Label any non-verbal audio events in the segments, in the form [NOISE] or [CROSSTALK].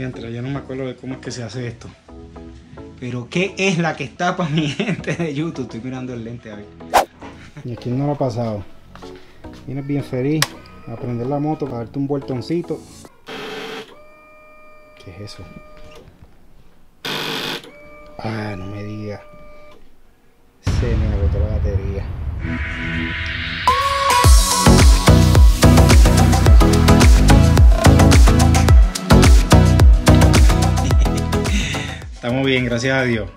Mientras yo no me acuerdo de cómo es que se hace esto. Pero ¿qué es la que está para [LAUGHS] mi gente de YouTube? Estoy mirando el lente a ver. Y aquí no lo ha pasado. Vienes bien feliz a prender la moto para darte un vueltoncito. ¿Qué es eso? Ah, no me diga. Se me agotó la batería. Estamos bien, gracias a Dios.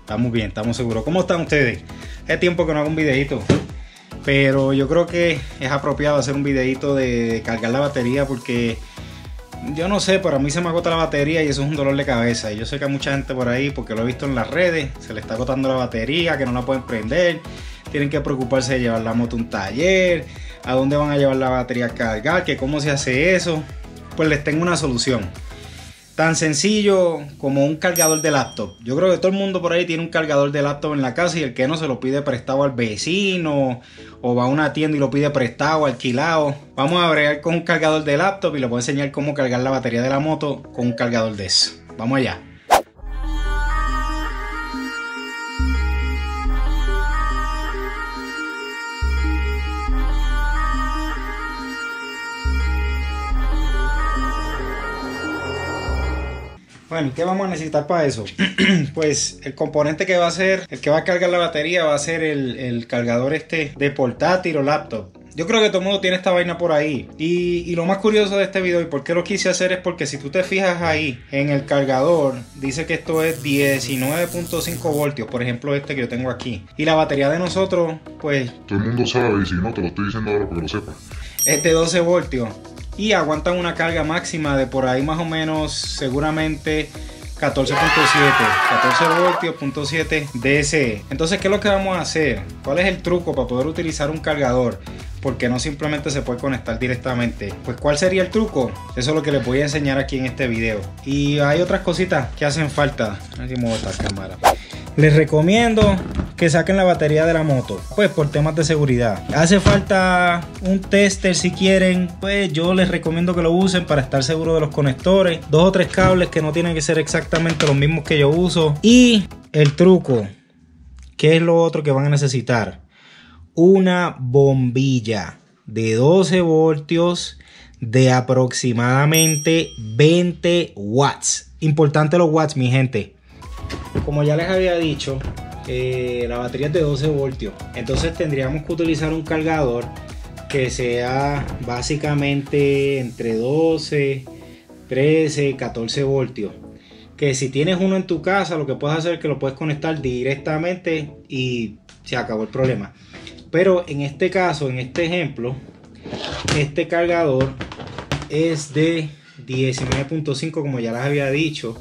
Estamos bien, estamos seguros. ¿Cómo están ustedes? Es tiempo que no hago un videito. Pero yo creo que es apropiado hacer un videito de cargar la batería porque yo no sé, para mí se me agota la batería y eso es un dolor de cabeza. Y yo sé que hay mucha gente por ahí, porque lo he visto en las redes, se le está agotando la batería, que no la pueden prender. Tienen que preocuparse de llevar la moto a un taller, a dónde van a llevar la batería a cargar, que cómo se hace eso. Pues les tengo una solución tan sencillo como un cargador de laptop. Yo creo que todo el mundo por ahí tiene un cargador de laptop en la casa y el que no se lo pide prestado al vecino o va a una tienda y lo pide prestado, alquilado. Vamos a bregar con un cargador de laptop y les voy a enseñar cómo cargar la batería de la moto con un cargador de eso. Vamos allá. Bueno, ¿qué vamos a necesitar para eso? [CLEARS THROAT] pues el componente que va a ser, el que va a cargar la batería va a ser el, cargador este de portátil o laptop. Yo creo que todo el mundo tiene esta vaina por ahí. Y, lo más curioso de este video y por qué lo quise hacer es porque si tú te fijas ahí en el cargador, dice que esto es 19.5 voltios, por ejemplo este que yo tengo aquí. Y la batería de nosotros, pues... Todo el mundo sabe y si no te lo estoy diciendo ahora porque lo sepas. Es de 12 voltios y aguantan una carga máxima de por ahí más o menos seguramente 14.7 14 voltios, punto .7 DSE. Entonces, ¿qué es lo que vamos a hacer? ¿Cuál es el truco para poder utilizar un cargador? Porque no simplemente se puede conectar directamente. Pues, ¿cuál sería el truco? Eso es lo que les voy a enseñar aquí en este video. Y hay otras cositas que hacen falta. Aquí muevo esta cámara. Les recomiendo que saquen la batería de la moto, pues por temas de seguridad. Hace falta un tester si quieren, pues yo les recomiendo que lo usen para estar seguro de los conectores. Dos o tres cables que no tienen que ser exactamente los mismos que yo uso. Y el truco, que es lo otro que van a necesitar. Una bombilla de 12 voltios de aproximadamente 20 watts. Importante los watts, mi gente como ya les había dicho, eh, la batería es de 12 voltios. Entonces tendríamos que utilizar un cargador que sea básicamente entre 12, 13, 14 voltios. Que si tienes uno en tu casa, lo que puedes hacer es que lo puedes conectar directamente y se acabó el problema. Pero en este caso, en este ejemplo, este cargador es de 19.5 como ya les había dicho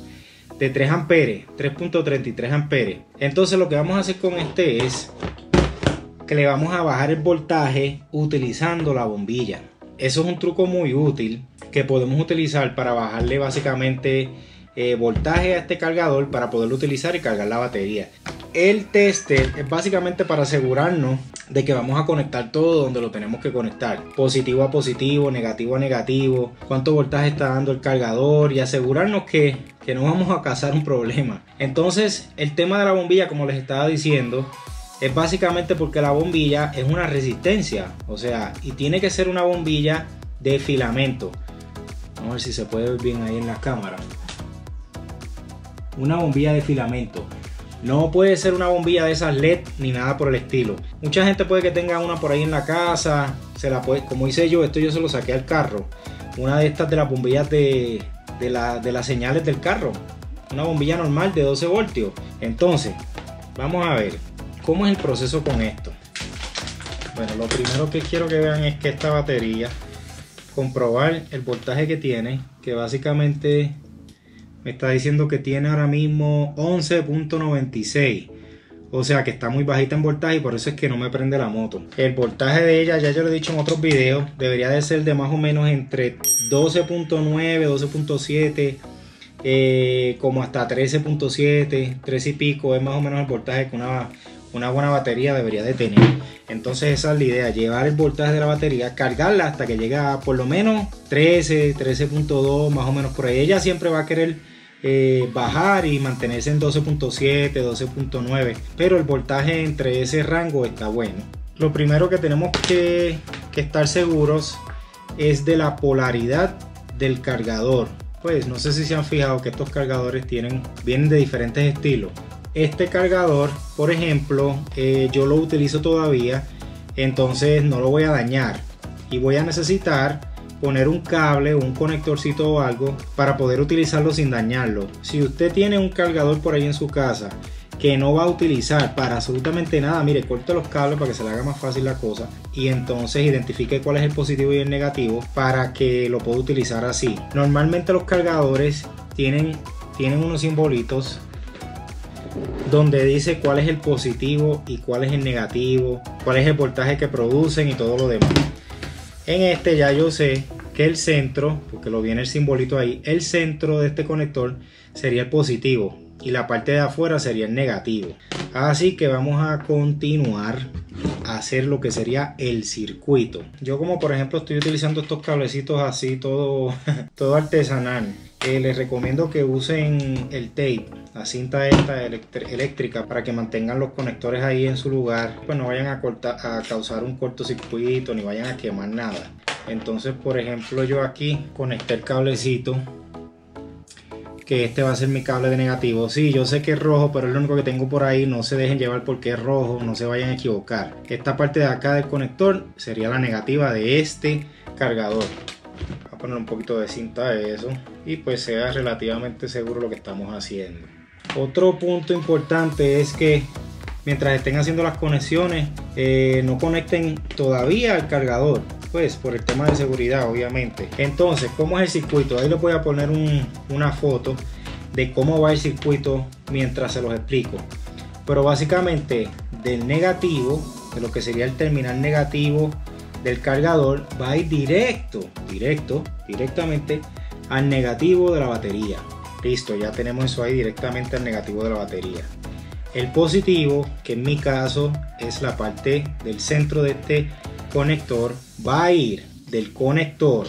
de 3 amperes, 3.33 amperes. Entonces lo que vamos a hacer con este es que le vamos a bajar el voltaje utilizando la bombilla. Eso es un truco muy útil que podemos utilizar para bajarle básicamente eh, voltaje a este cargador para poderlo utilizar y cargar la batería. El tester es básicamente para asegurarnos de que vamos a conectar todo donde lo tenemos que conectar. Positivo a positivo, negativo a negativo, cuánto voltaje está dando el cargador y asegurarnos que, que no vamos a causar un problema. Entonces el tema de la bombilla, como les estaba diciendo, es básicamente porque la bombilla es una resistencia. O sea, y tiene que ser una bombilla de filamento. Vamos a ver si se puede ver bien ahí en la cámara. Una bombilla de filamento. No puede ser una bombilla de esas LED ni nada por el estilo. Mucha gente puede que tenga una por ahí en la casa. Se la puede, como hice yo, esto yo se lo saqué al carro. Una de estas de las bombillas de, de, de las señales del carro. Una bombilla normal de 12 voltios. Entonces, vamos a ver cómo es el proceso con esto. Bueno, lo primero que quiero que vean es que esta batería, comprobar el voltaje que tiene, que básicamente me está diciendo que tiene ahora mismo 11.96 o sea que está muy bajita en voltaje y por eso es que no me prende la moto. El voltaje de ella ya yo lo he dicho en otros videos debería de ser de más o menos entre 12.9 12.7 eh, como hasta 13.7 13 y pico es más o menos el voltaje que una, una buena batería debería de tener. Entonces esa es la idea, llevar el voltaje de la batería, cargarla hasta que llegue a por lo menos 13, 13.2, más o menos por ahí. Ella siempre va a querer eh, bajar y mantenerse en 12.7, 12.9, pero el voltaje entre ese rango está bueno. Lo primero que tenemos que, estar seguros es de la polaridad del cargador. Pues no sé si se han fijado que estos cargadores tienen, vienen de diferentes estilos. Este cargador, por ejemplo, eh, yo lo utilizo todavía, entonces no lo voy a dañar y voy a necesitar poner un cable, un conectorcito o algo para poder utilizarlo sin dañarlo. Si usted tiene un cargador por ahí en su casa que no va a utilizar para absolutamente nada, mire, corte los cables para que se le haga más fácil la cosa y entonces identifique cuál es el positivo y el negativo para que lo pueda utilizar así. Normalmente los cargadores tienen, tienen unos simbolitos donde dice cuál es el positivo y cuál es el negativo, cuál es el voltaje que producen y todo lo demás. En este ya yo sé que el centro, porque lo viene el simbolito ahí, el centro de este conector sería el positivo y la parte de afuera sería el negativo. Así que vamos a continuar hacer lo que sería el circuito. Yo como por ejemplo estoy utilizando estos cablecitos así todo, [LAUGHS] todo artesanal. Eh, les recomiendo que usen el tape, la cinta esta eléctrica para que mantengan los conectores ahí en su lugar, pues no vayan a, cortar, a causar un cortocircuito ni vayan a quemar nada. Entonces, por ejemplo, yo aquí conecté el cablecito que este va a ser mi cable de negativo. Sí, yo sé que es rojo, pero es lo único que tengo por ahí. No se dejen llevar porque es rojo, no se vayan a equivocar. Esta parte de acá del conector sería la negativa de este cargador. Voy a poner un poquito de cinta a eso y pues sea relativamente seguro lo que estamos haciendo. Otro punto importante es que mientras estén haciendo las conexiones eh, no conecten todavía al cargador pues por el tema de seguridad obviamente. Entonces cómo es el circuito ahí les voy a poner una foto de cómo va el circuito mientras se los explico. Pero básicamente del negativo de lo que sería el terminal negativo del cargador va a ir directo directo directamente al negativo de la batería. Listo ya tenemos eso ahí directamente al negativo de la batería. El positivo, que en mi caso es la parte del centro de este conector, va a ir del conector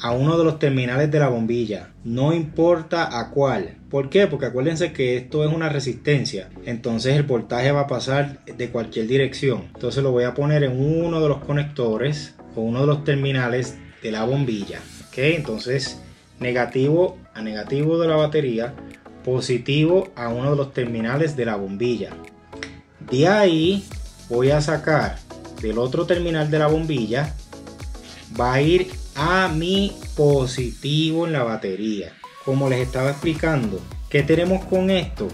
a uno de los terminales de la bombilla, no importa a cuál. ¿Por qué? Porque acuérdense que esto es una resistencia, entonces el voltaje va a pasar de cualquier dirección. Entonces lo voy a poner en uno de los conectores o uno de los terminales de la bombilla. ¿Ok? Entonces negativo a negativo de la batería positivo a uno de los terminales de la bombilla. De ahí voy a sacar del otro terminal de la bombilla, va a ir a mi positivo en la batería. Como les estaba explicando, ¿qué tenemos con esto?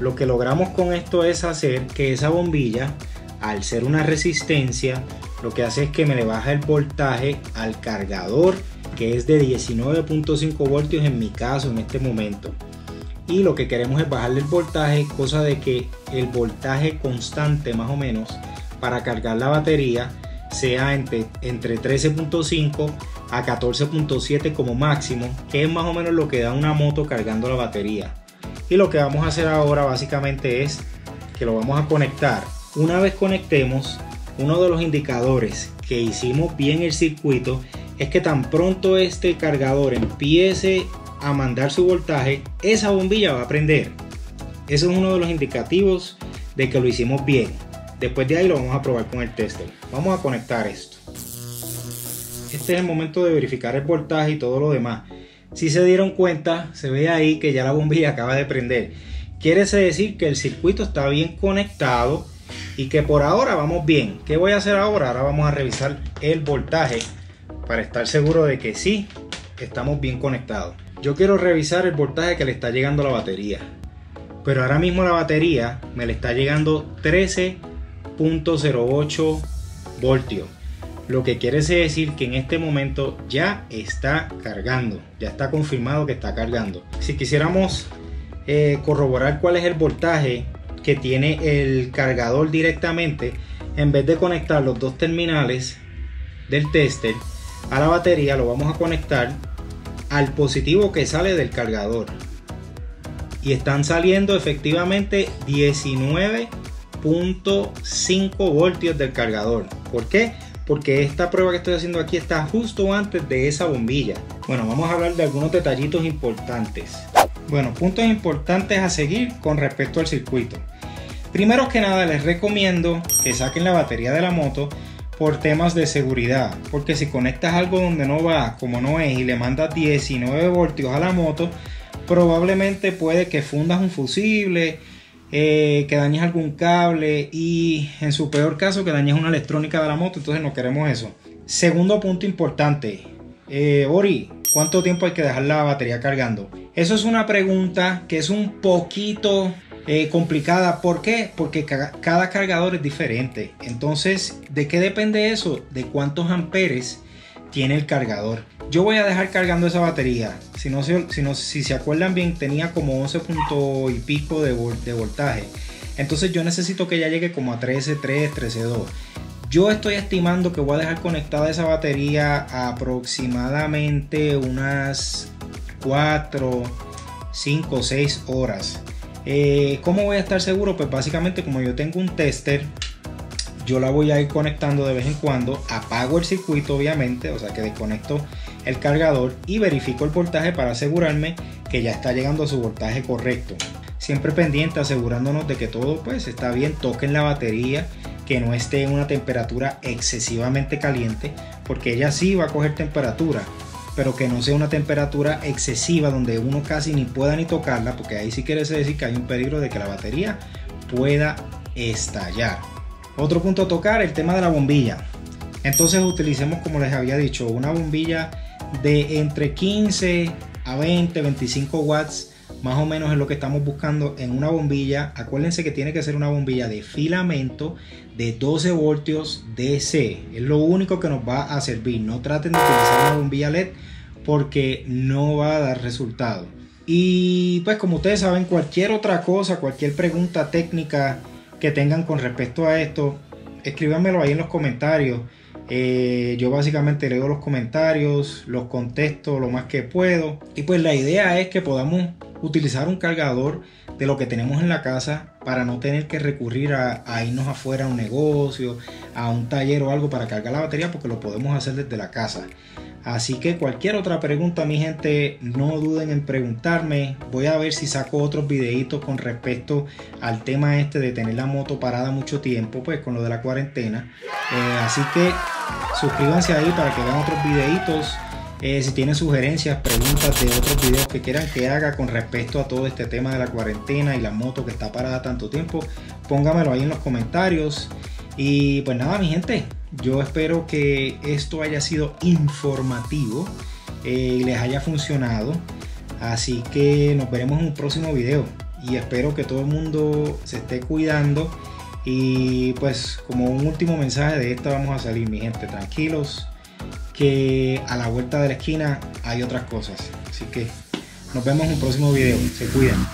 Lo que logramos con esto es hacer que esa bombilla, al ser una resistencia, lo que hace es que me le baja el voltaje al cargador que es de 19.5 voltios en mi caso en este momento y lo que queremos es bajarle el voltaje, cosa de que el voltaje constante más o menos para cargar la batería sea entre, entre 13.5 a 14.7 como máximo, que es más o menos lo que da una moto cargando la batería. Y lo que vamos a hacer ahora básicamente es que lo vamos a conectar. Una vez conectemos, uno de los indicadores que hicimos bien el circuito es que tan pronto este cargador empiece a mandar su voltaje, esa bombilla va a prender. Eso es uno de los indicativos de que lo hicimos bien. Después de ahí lo vamos a probar con el tester. Vamos a conectar esto. Este es el momento de verificar el voltaje y todo lo demás. Si se dieron cuenta, se ve ahí que ya la bombilla acaba de prender. Quiere decir que el circuito está bien conectado y que por ahora vamos bien. ¿Qué voy a hacer ahora? Ahora vamos a revisar el voltaje para estar seguro de que sí estamos bien conectados. Yo quiero revisar el voltaje que le está llegando a la batería. Pero ahora mismo la batería me le está llegando 13.08 voltios. Lo que quiere decir que en este momento ya está cargando. Ya está confirmado que está cargando. Si quisiéramos eh, corroborar cuál es el voltaje que tiene el cargador directamente, en vez de conectar los dos terminales del tester a la batería, lo vamos a conectar al positivo que sale del cargador. Y están saliendo efectivamente 19 0.5 voltios del cargador. ¿Por qué? Porque esta prueba que estoy haciendo aquí está justo antes de esa bombilla. Bueno, vamos a hablar de algunos detallitos importantes. Bueno, puntos importantes a seguir con respecto al circuito. Primero que nada les recomiendo que saquen la batería de la moto por temas de seguridad, porque si conectas algo donde no va, como no es, y le mandas 19 voltios a la moto, probablemente puede que fundas un fusible, eh, que dañes algún cable y en su peor caso que dañes una electrónica de la moto, entonces no queremos eso. Segundo punto importante, eh, Ori, ¿cuánto tiempo hay que dejar la batería cargando? Eso es una pregunta que es un poquito eh, complicada. ¿Por qué? Porque cada cargador es diferente. Entonces, ¿de qué depende eso? De cuántos amperes tiene el cargador. Yo voy a dejar cargando esa batería. Si no, si, si se acuerdan bien, tenía como 11 puntos y pico de, de voltaje. Entonces yo necesito que ya llegue como a 13.3, 13.2. Yo estoy estimando que voy a dejar conectada esa batería aproximadamente unas 4, 5, 6 horas. Eh, ¿Cómo voy a estar seguro? Pues básicamente como yo tengo un tester, yo la voy a ir conectando de vez en cuando, apago el circuito obviamente, o sea que desconecto el cargador y verifico el voltaje para asegurarme que ya está llegando a su voltaje correcto. Siempre pendiente asegurándonos de que todo pues está bien, toquen la batería, que no esté en una temperatura excesivamente caliente, porque ella sí va a coger temperatura, pero que no sea una temperatura excesiva donde uno casi ni pueda ni tocarla, porque ahí sí quiere decir que hay un peligro de que la batería pueda estallar. Otro punto a tocar, el tema de la bombilla. Entonces utilicemos, como les había dicho, una bombilla de entre 15 a 20, 25 watts. Más o menos es lo que estamos buscando en una bombilla. Acuérdense que tiene que ser una bombilla de filamento de 12 voltios DC. Es lo único que nos va a servir. No traten de utilizar una bombilla LED porque no va a dar resultado. Y pues como ustedes saben, cualquier otra cosa, cualquier pregunta técnica que tengan con respecto a esto, escríbanmelo ahí en los comentarios. Eh, yo básicamente leo los comentarios, los contesto lo más que puedo. Y pues la idea es que podamos utilizar un cargador de lo que tenemos en la casa para no tener que recurrir a, a, irnos afuera a un negocio, a un taller o algo para cargar la batería porque lo podemos hacer desde la casa. Así que cualquier otra pregunta, mi gente, no duden en preguntarme. Voy a ver si saco otros videitos con respecto al tema este de tener la moto parada mucho tiempo, pues con lo de la cuarentena. Eh, así que suscríbanse ahí para que vean otros videitos. Eh, si tienen sugerencias, preguntas de otros videos que quieran que haga con respecto a todo este tema de la cuarentena y la moto que está parada tanto tiempo, póngamelo ahí en los comentarios. Y pues nada, mi gente, yo espero que esto haya sido informativo eh, y les haya funcionado. Así que nos veremos en un próximo video. Y espero que todo el mundo se esté cuidando. Y pues como un último mensaje de esta vamos a salir, mi gente, tranquilos. Que a la vuelta de la esquina hay otras cosas. Así que nos vemos en un próximo video. Se cuidan.